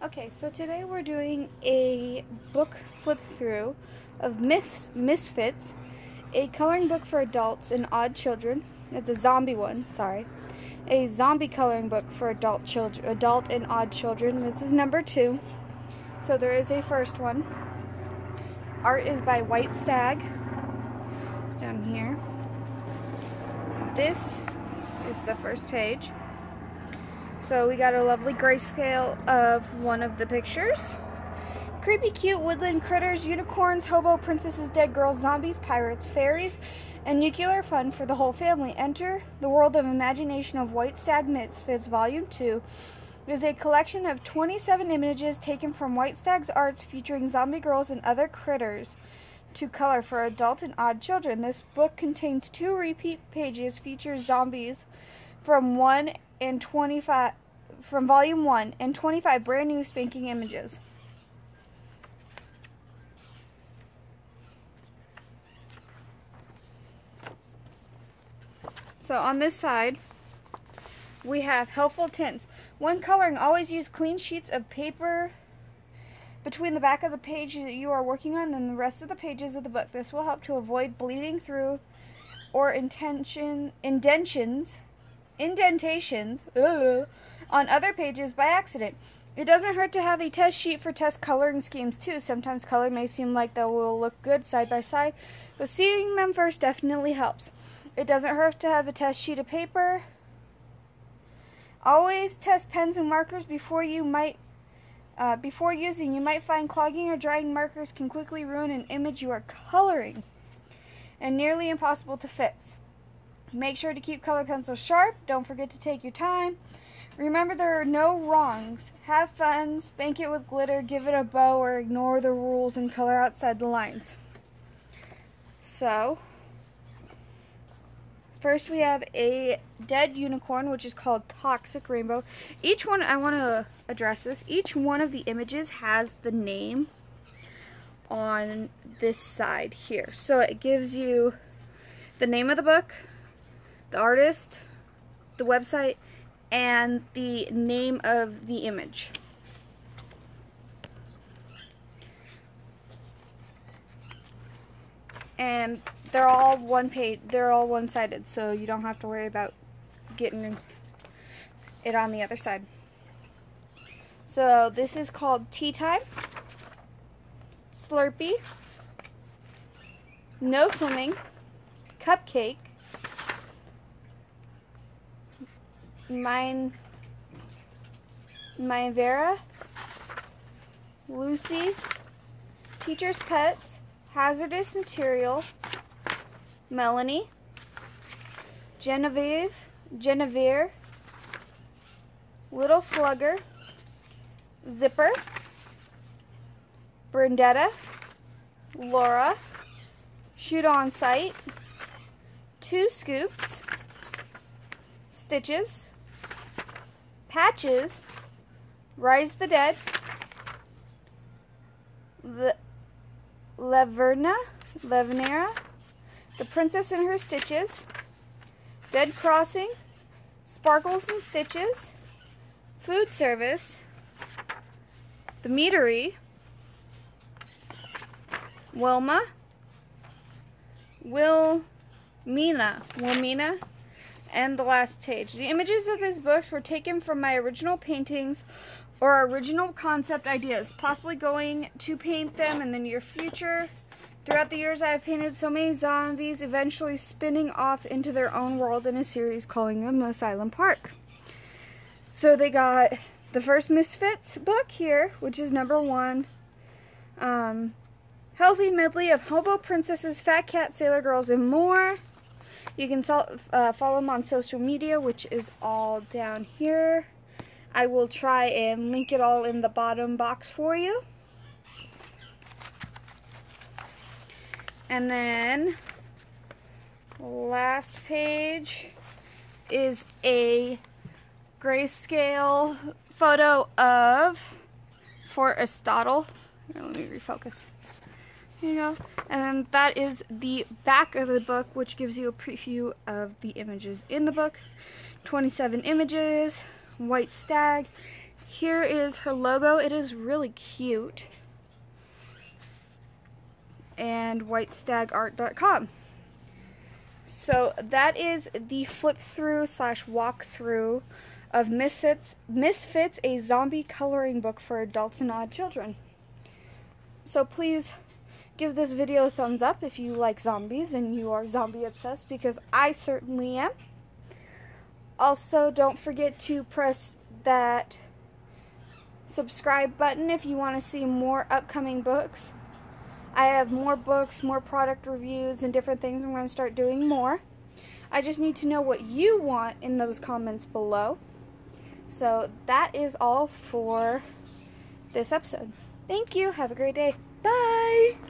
Okay, so today we're doing a book flip through of Myths, Misfits, a coloring book for adults and odd children. It's a zombie one, sorry. A zombie coloring book for adult children, adult and odd children. This is number two. So there is a first one. Art is by White Stag. Down here. This is the first page. So we got a lovely grayscale of one of the pictures. Creepy cute woodland critters, unicorns, hobo princesses, dead girls, zombies, pirates, fairies, and nuclear fun for the whole family. Enter the world of imagination of White Stag Misfits Volume 2. It is a collection of 27 images taken from White Stag's arts featuring zombie girls and other critters to color for adult and odd children. This book contains two repeat pages, features zombies from 1 and 25 from volume 1 and 25 brand new spanking images. So on this side, we have helpful tints. When coloring, always use clean sheets of paper between the back of the page that you are working on and the rest of the pages of the book. This will help to avoid bleeding through or intention indentions indentations on other pages by accident. It doesn't hurt to have a test sheet for test coloring schemes too. Sometimes color may seem like they will look good side by side, but seeing them first definitely helps. It doesn't hurt to have a test sheet of paper. Always test pens and markers before you might uh, before using. You might find clogging or drying markers can quickly ruin an image you are coloring and nearly impossible to fix. Make sure to keep color pencils sharp. Don't forget to take your time. Remember, there are no wrongs. Have fun, spank it with glitter, give it a bow, or ignore the rules and color outside the lines. So, first we have a dead unicorn, which is called Toxic Rainbow. Each one, I want to address this, each one of the images has the name on this side here. So it gives you the name of the book, the artist, the website, and the name of the image. And they're all one page, they're all one-sided, so you don't have to worry about getting it on the other side. So this is called Tea Time, Slurpee, No Swimming, Cupcake, mine, my Vera, Lucy, Teacher's Pets, Hazardous Material, Melanie, Genevieve, Genevieve, Little Slugger, Zipper, Brendetta, Laura, Shoot on Sight, Two Scoops, Stitches, Patches, Rise the Dead, Le Leverna, Levenera, The Princess and Her Stitches, Dead Crossing, Sparkles and Stitches, Food Service, The Meadery, Wilma, Wilmina, Wilmina, and the last page. The images of these books were taken from my original paintings or original concept ideas, possibly going to paint them in the near future. Throughout the years, I have painted so many zombies, eventually spinning off into their own world in a series calling them Asylum Park. So they got the first Misfits book here, which is number one. Um, healthy medley of hobo princesses, fat cat, sailor girls, and more. You can uh, follow them on social media, which is all down here. I will try and link it all in the bottom box for you. And then, last page is a grayscale photo of Fort Aristotle. Here, let me refocus. You go. And that is the back of the book, which gives you a preview of the images in the book. 27 images, white stag, Here is her logo. It is really cute. And whitestagart.com. So that is the flip through slash walk through of Misfits, Misfits, a zombie coloring book for adults and odd children. So please give this video a thumbs up if you like zombies and you are zombie obsessed because I certainly am. Also, don't forget to press that subscribe button if you want to see more upcoming books. I have more books, more product reviews, and different things. I'm going to start doing more. I just need to know what you want in those comments below. So that is all for this episode. Thank you. Have a great day. Bye.